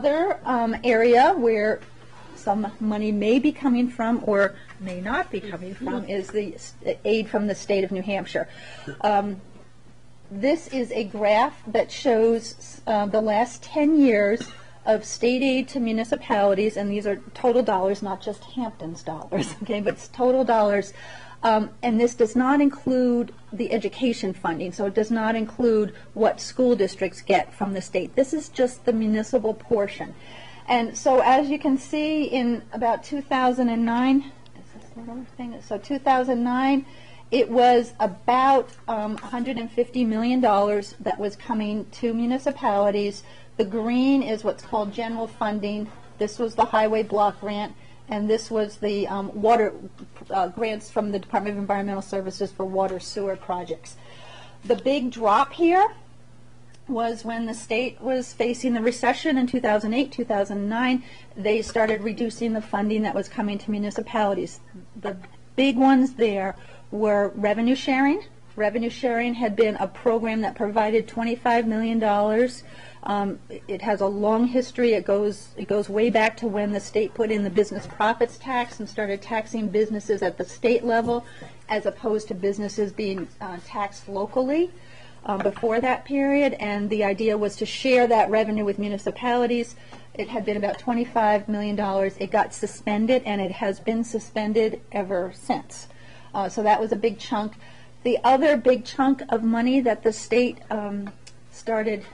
Other um, area where some money may be coming from or may not be coming from is the aid from the state of New Hampshire. Um, This is a graph that shows uh, the last 10 years of state aid to municipalities, and these are total dollars, not just Hampton's dollars, okay, but total dollars. Um, And this does not include the education funding, so it does not include what school districts get from the state. This is just the municipal portion. And so as you can see, in about 2009, is this thing, so 2009, it was about um, $150 million that was coming to municipalities. The green is what's called general funding. This was the highway block grant, and this was the um, water uh, grants from the Department of Environmental Services for water sewer projects. The big drop here was when the state was facing the recession in 2008, 2009. They started reducing the funding that was coming to municipalities. The big ones there were revenue sharing. Revenue sharing had been a program that provided $25 million. Um, It has a long history. It goes, it goes way back to when the state put in the business profits tax and started taxing businesses at the state level as opposed to businesses being uh, taxed locally um, before that period, and the idea was to share that revenue with municipalities. It had been about $25 million. It got suspended, and it has been suspended ever since. Uh, So that was a big chunk. The other big chunk of money that the state um, started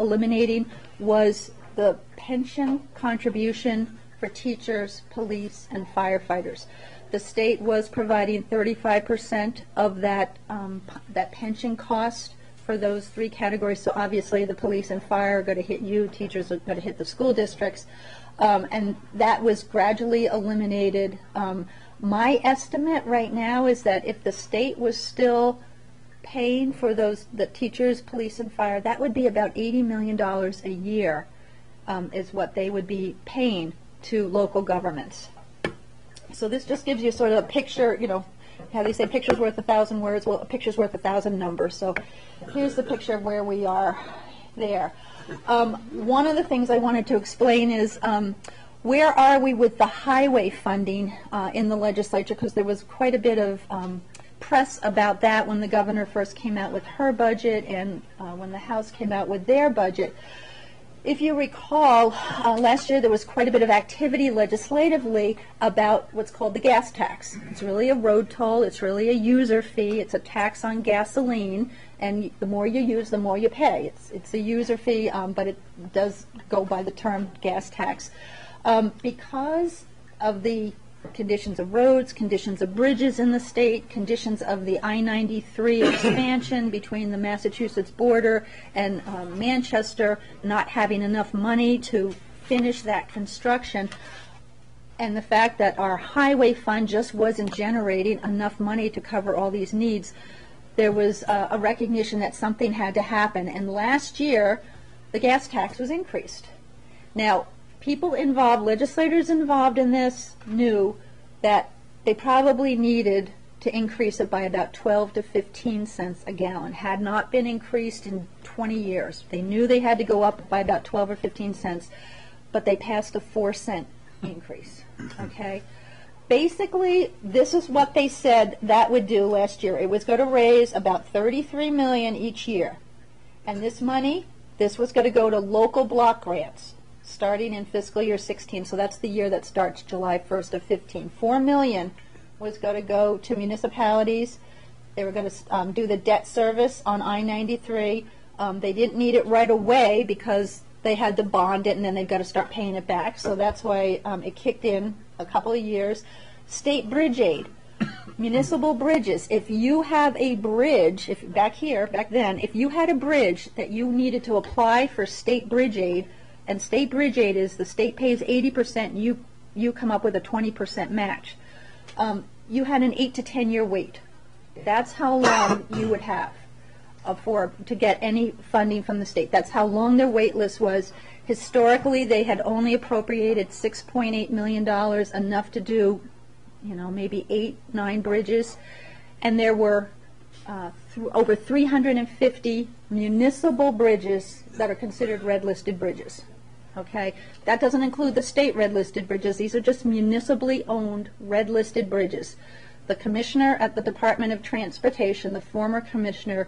eliminating was the pension contribution for teachers, police, and firefighters. The state was providing 35% of that, um, that pension cost for those three categories. So obviously, the police and fire are going to hit you, teachers are going to hit the school districts. Um, And that was gradually eliminated. Um, My estimate right now is that if the state was still paying for those, the teachers, police, and fire, that would be about $80 million a year um, is what they would be paying to local governments. So this just gives you sort of a picture, you know, how they say picture's worth a thousand words, well, a picture's worth a thousand numbers. So here's the picture of where we are there. Um, One of the things I wanted to explain is um, where are we with the highway funding uh, in the legislature? Because there was quite a bit of um, press about that when the governor first came out with her budget and uh, when the House came out with their budget. If you recall, uh, last year there was quite a bit of activity legislatively about what's called the gas tax. It's really a road toll, it's really a user fee, it's a tax on gasoline, and the more you use, the more you pay. It's, it's a user fee, um, but it does go by the term gas tax. Um, because of the conditions of roads, conditions of bridges in the state, conditions of the I-93 expansion between the Massachusetts border and um, Manchester, not having enough money to finish that construction, and the fact that our highway fund just wasn't generating enough money to cover all these needs, there was uh, a recognition that something had to happen. And last year, the gas tax was increased. Now, people involved, legislators involved in this knew that they probably needed to increase it by about 12 to 15 cents a gallon. Had not been increased in 20 years. They knew they had to go up by about 12 or 15 cents, but they passed a 4 cent increase. Okay? Basically, this is what they said that would do last year. It was going to raise about 33 million each year. And this money, this was going to go to local block grants starting in fiscal year 16. So that's the year that starts July 1st of 15. 4 million was going to go to municipalities. They were going to um, do the debt service on I-93. Um, they didn't need it right away because they had to bond it and then they've got to start paying it back. So that's why um, it kicked in a couple of years. State bridge aid municipal bridges, if you have a bridge, if, back here, back then, if you had a bridge that you needed to apply for state bridge aid, and state bridge aid is the state pays eighty percent, you, you come up with a twenty percent match, um, you had an eight to ten year wait. That's how long you would have uh, for, to get any funding from the state. That's how long their wait list was. Historically, they had only appropriated six point eight million dollars, enough to do you know, maybe eight, nine bridges, and there were uh, th- over 350 municipal bridges that are considered red-listed bridges. Okay? That doesn't include the state red-listed bridges. These are just municipally owned red-listed bridges. The commissioner at the Department of Transportation, the former commissioner,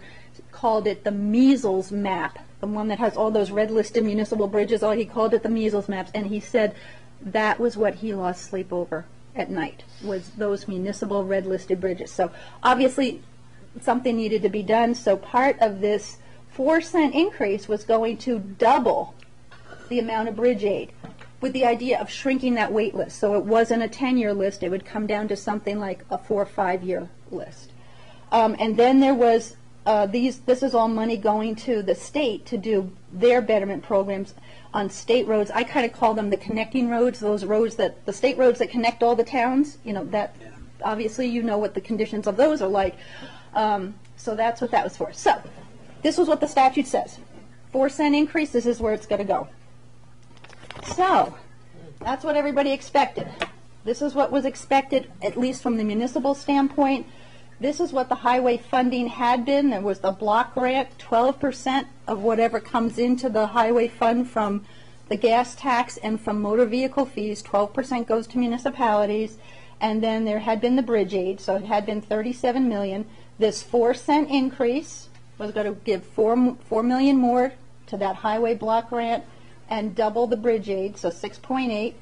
called it the measles map, the one that has all those red-listed municipal bridges, oh, he called it the measles maps, and he said that was what he lost sleep over at night, was those municipal red-listed bridges. So obviously, something needed to be done, so part of this four cent increase was going to double the amount of bridge aid with the idea of shrinking that wait list. So it wasn't a 10-year list, it would come down to something like a four or five-year list. Um, and then there was uh, these, this is all money going to the state to do their betterment programs on state roads. I kind of call them the connecting roads, those roads that, the state roads that connect all the towns, you know, that, obviously you know what the conditions of those are like. Um, so that's what that was for. So, this was what the statute says. Four cent increase, this is where it's going to go. So, that's what everybody expected. This is what was expected, at least from the municipal standpoint. This is what the highway funding had been. There was the block grant, 12% of whatever comes into the highway fund from the gas tax and from motor vehicle fees, 12% goes to municipalities. And then there had been the bridge aid, so it had been 37 million. This 4 cent increase was going to give 4, 4 million more to that highway block grant and double the bridge aid, so 6.8.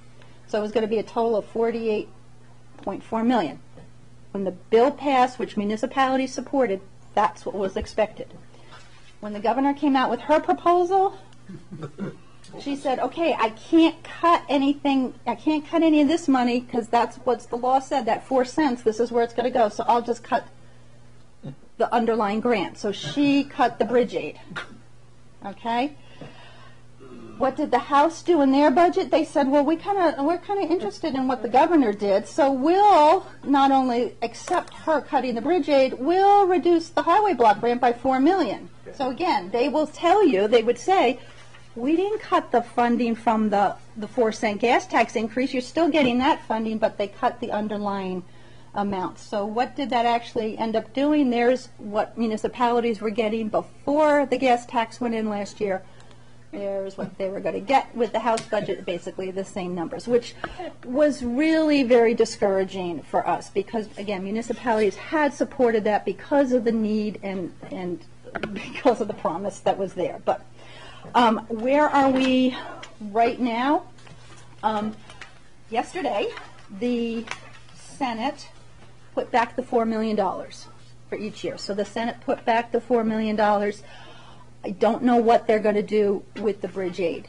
So it was going to be a total of 48.4 million. When the bill passed, which municipalities supported, that's what was expected. When the governor came out with her proposal, she said, okay, I can't cut anything, I can't cut any of this money because that's what the law said, that four cents, this is where it's going to go. So I'll just cut the underlying grant. So she cut the bridge aid. Okay? What did the House do in their budget? They said, well, we kind of we're kind of interested in what the governor did, so we'll not only accept her cutting the bridge aid, we'll reduce the highway block grant by four million. So again, they will tell you, they would say, we didn't cut the funding from the the four cent gas tax increase. You're still getting that funding, but they cut the underlying amounts. So what did that actually end up doing? There's what municipalities were getting before the gas tax went in last year There's what they were going to get with the House budget, basically the same numbers, which was really very discouraging for us because, again, municipalities had supported that because of the need and, and because of the promise that was there. But um, where are we right now? Um, yesterday, the Senate put back the $4 million for each year. So the Senate put back the $4 million. I don't know what they're going to do with the bridge aid.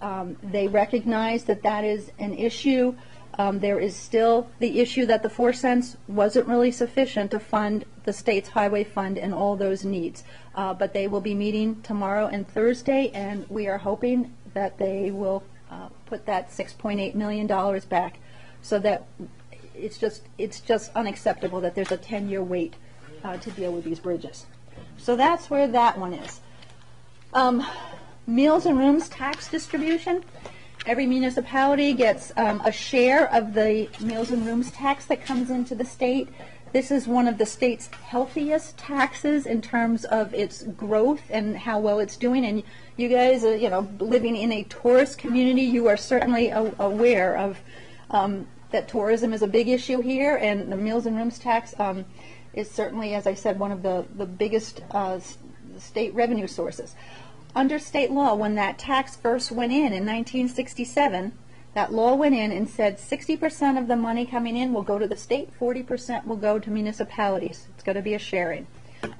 Um, they recognize that that is an issue. Um, there is still the issue that the four cents wasn't really sufficient to fund the state's highway fund and all those needs. Uh, but they will be meeting tomorrow and Thursday, and we are hoping that they will uh, put that $6.8 million back so that it's just, it's just unacceptable that there's a 10-year wait uh, to deal with these bridges. So that's where that one is. Um, meals and rooms tax distribution. Every municipality gets um, a share of the meals and rooms tax that comes into the state. This is one of the state's healthiest taxes in terms of its growth and how well it's doing. And you guys, are, you know, living in a tourist community, you are certainly aware of um, that tourism is a big issue here, and the meals and rooms tax um, is certainly, as I said, one of the the biggest uh, state revenue sources. Under state law, when that tax first went in in 1967, that law went in and said 60% of the money coming in will go to the state, 40% will go to municipalities. It's going to be a sharing.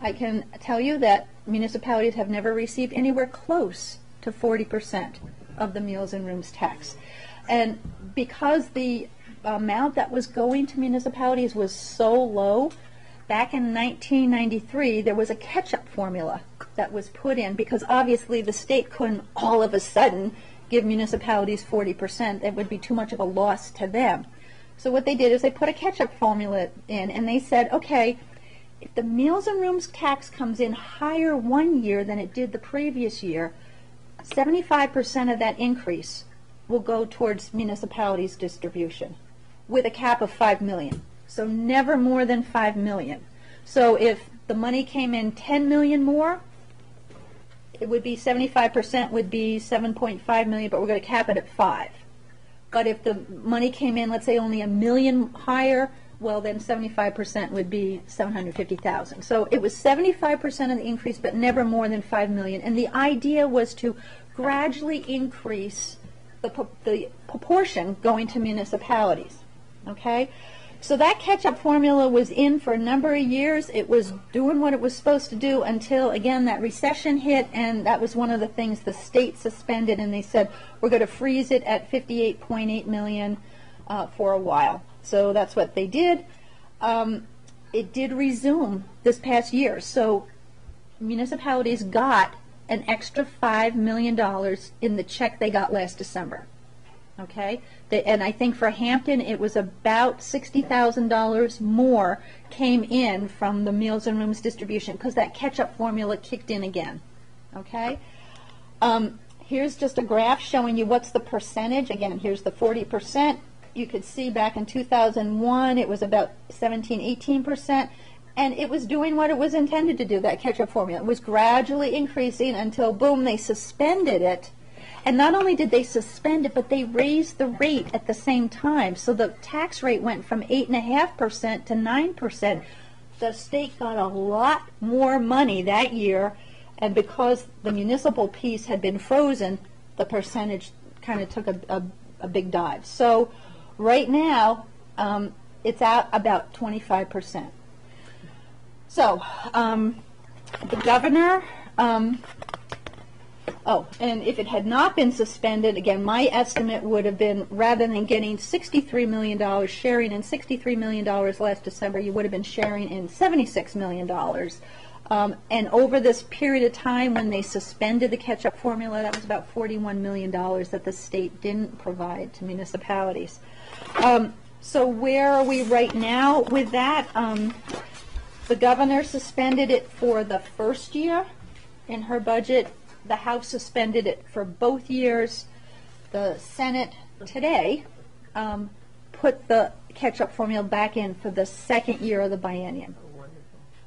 I can tell you that municipalities have never received anywhere close to 40% of the meals and rooms tax. And because the amount that was going to municipalities was so low, back in 1993, there was a catch-up formula that was put in because obviously the state couldn't all of a sudden give municipalities 40%. That would be too much of a loss to them. So what they did is they put a catch-up formula in and they said, okay, if the meals and rooms tax comes in higher one year than it did the previous year, 75% of that increase will go towards municipalities' distribution with a cap of 5 million. So never more than 5 million. So if the money came in 10 million more, it would be 75% would be 7.5 million, but we're going to cap it at 5. But if the money came in, let's say only a million higher, well, then 75% would be 750,000. So it was 75% of the increase, but never more than 5 million. And the idea was to gradually increase the, the proportion going to municipalities. Okay? So that catch-up formula was in for a number of years. It was doing what it was supposed to do until, again, that recession hit, and that was one of the things the state suspended, and they said, we're going to freeze it at 58.8 million uh, for a while. So that's what they did. Um, it did resume this past year. So municipalities got an extra $5 million in the check they got last December. Okay? The- And I think for Hampton, it was about $60,000 more came in from the Meals and Rooms distribution because that catch-up formula kicked in again. Okay? Um, Here's just a graph showing you what's the percentage. Again, here's the 40%. You could see back in 2001, it was about 17, 18%. And it was doing what it was intended to do, that catch-up formula. It was gradually increasing until, boom, they suspended it. And not only did they suspend it, but they raised the rate at the same time. So the tax rate went from 8.5% to 9%. The state got a lot more money that year, and because the municipal piece had been frozen, the percentage kind of took a, a, a big dive. So right now, um, it's at about 25%. So, um, the governor, um, oh, and if it had not been suspended, again, my estimate would have been, rather than getting $63 million, sharing in $63 million last December, you would have been sharing in $76 million. Um, and over this period of time, when they suspended the catch-up formula, that was about $41 million that the state didn't provide to municipalities. Um, so where are we right now with that? Um, the governor suspended it for the first year in her budget. The House suspended it for both years. The Senate today um, put the catch-up formula back in for the second year of the biennium.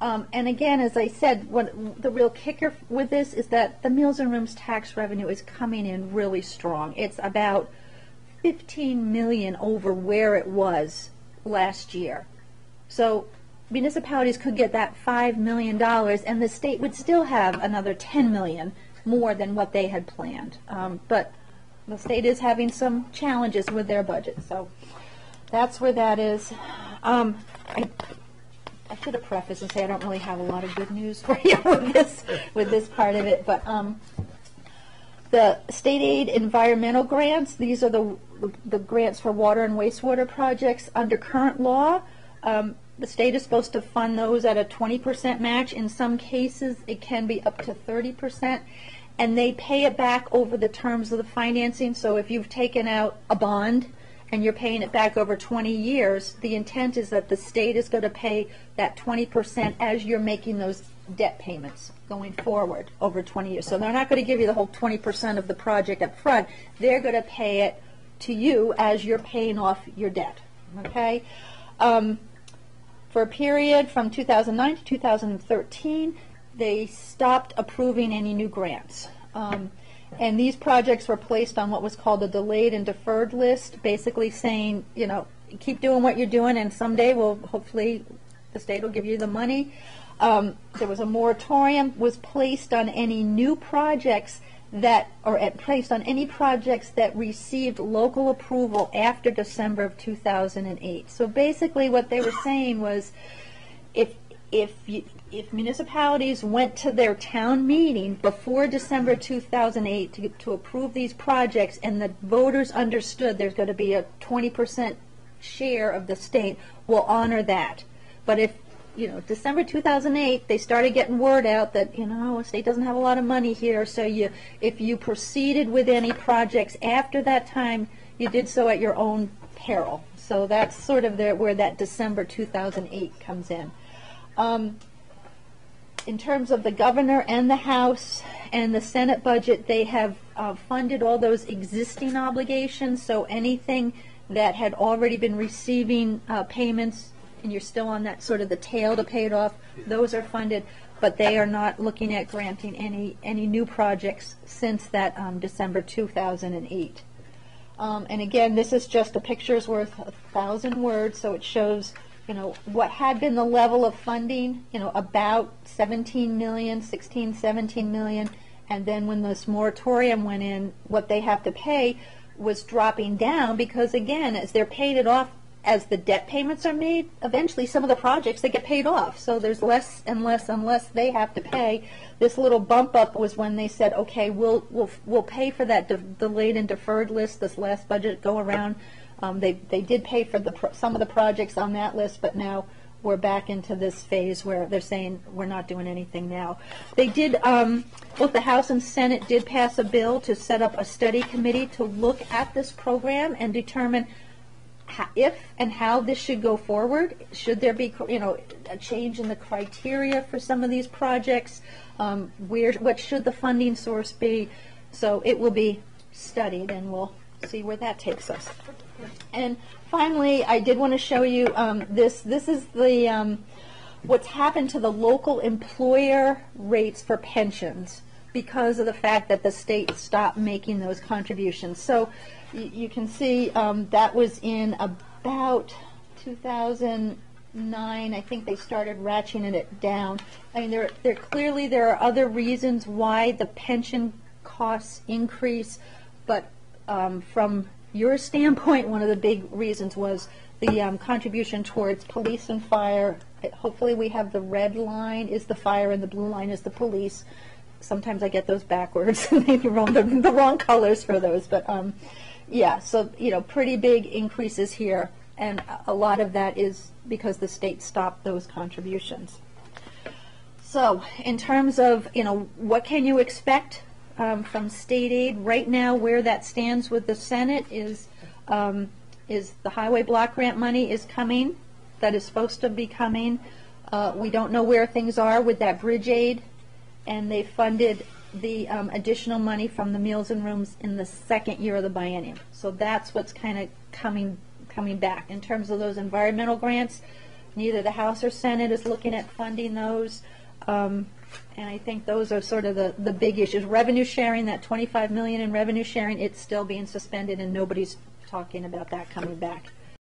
Um, and again, as I said, what the real kicker with this is that the Meals and Rooms tax revenue is coming in really strong. It's about 15 million over where it was last year. So municipalities could get that $5 million and the state would still have another 10 million more than what they had planned. Um, but the state is having some challenges with their budget, so that's where that is. Um, I, I should have prefaced and say I don't really have a lot of good news for you with this with this part of it, but um, the state aid environmental grants, these are the, the grants for water and wastewater projects under current law. Um, the state is supposed to fund those at a 20% match. In some cases, it can be up to 30%. And they pay it back over the terms of the financing. So if you've taken out a bond and you're paying it back over 20 years, the intent is that the state is going to pay that 20% as you're making those debt payments going forward over 20 years. So they're not going to give you the whole 20% of the project up front. They're going to pay it to you as you're paying off your debt. Okay? Um, for a period from 2009 to 2013, they stopped approving any new grants. Um, and these projects were placed on what was called a delayed and deferred list, basically saying, you know, keep doing what you're doing, and someday we'll hopefully the state will give you the money. Um, there was a moratorium was placed on any new projects that, or at, placed on any projects that received local approval after December of 2008. So basically, what they were saying was, if if you, if municipalities went to their town meeting before December 2008 to, to approve these projects, and the voters understood there's going to be a 20% share of the state, will honor that. But if you know, December 2008, they started getting word out that, you know, the state doesn't have a lot of money here, so you, if you proceeded with any projects after that time, you did so at your own peril. So that's sort of the, where that December 2008 comes in. Um, in terms of the governor and the House and the Senate budget, they have uh, funded all those existing obligations, so anything that had already been receiving uh, payments and you're still on that sort of the tail to pay it off, those are funded, but they are not looking at granting any, any new projects since that um, December 2008. Um, And again, this is just a picture's worth a thousand words, so it shows, you know, what had been the level of funding, you know, about 17 million, 16, 17 million, and then when this moratorium went in, what they have to pay was dropping down, because again, as they're paid it off, as the debt payments are made, eventually some of the projects, they get paid off. So there's less and less and less they have to pay. This little bump up was when they said, okay, we'll, we'll, we'll pay for that de- delayed and deferred list this last budget go around. Um, they, they did pay for the, pro- some of the projects on that list, but now we're back into this phase where they're saying we're not doing anything now. They did, um, both the House and Senate did pass a bill to set up a study committee to look at this program and determine if and how this should go forward. Should there be, you know, a change in the criteria for some of these projects? Um, Where, what should the funding source be? So it will be studied, and we'll see where that takes us. And finally, I did want to show you um, this. This is the um, what's happened to the local employer rates for pensions because of the fact that the state stopped making those contributions. So you, can see um, that was in about 2009. I think they started ratcheting it down. I mean, there, there clearly there are other reasons why the pension costs increase, but um, from your standpoint, one of the big reasons was the um, contribution towards police and fire. Hopefully, we have the red line is the fire and the blue line is the police. Sometimes I get those backwards, maybe wrong, the, the wrong colors for those. But um, yeah, so you know, pretty big increases here, and a- lot of that is because the state stopped those contributions. So, in terms of, you know, what can you expect um, from state aid? Right now, where that stands with the Senate is, um, is the highway block grant money is coming, that is supposed to be coming. Uh, We don't know where things are with that bridge aid, and they funded the um, additional money from the meals and rooms in the second year of the biennium. So that's what's kind of coming, coming back. In terms of those environmental grants, neither the House or Senate is looking at funding those. Um, And I think those are sort of the, the big issues. Revenue sharing, that 25 million in revenue sharing, it's still being suspended and nobody's talking about that coming back.